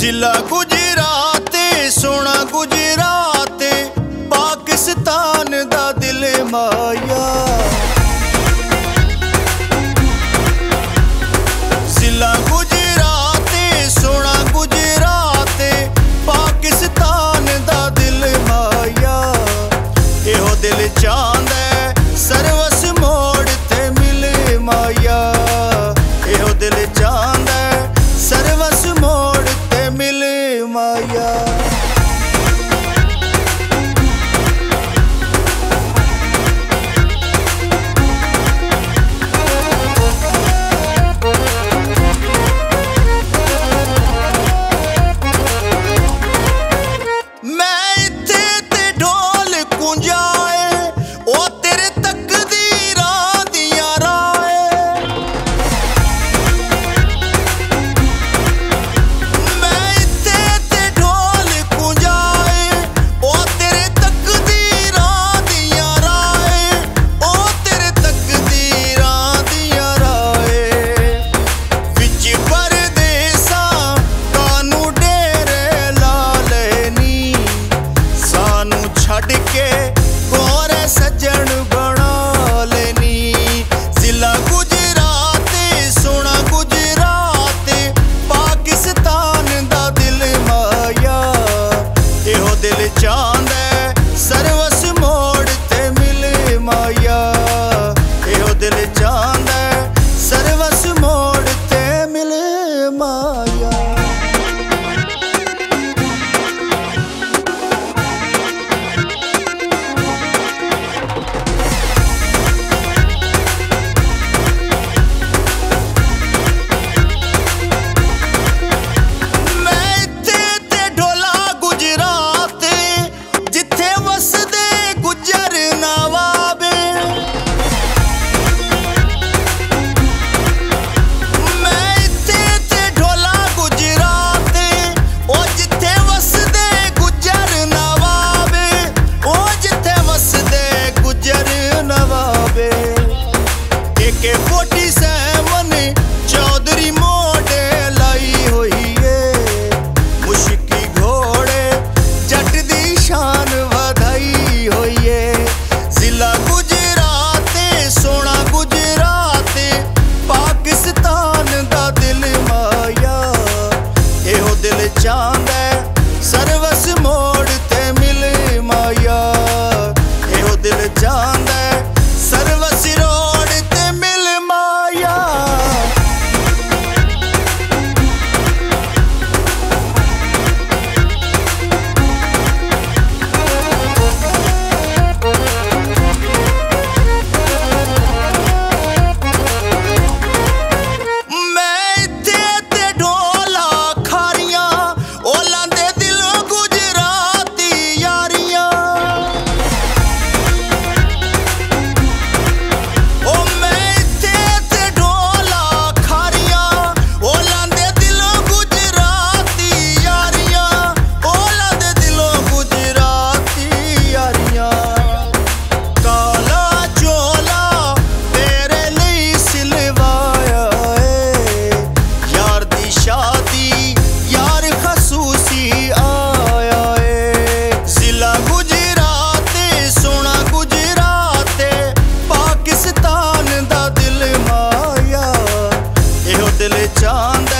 जिला को ਦਿਲ அந்த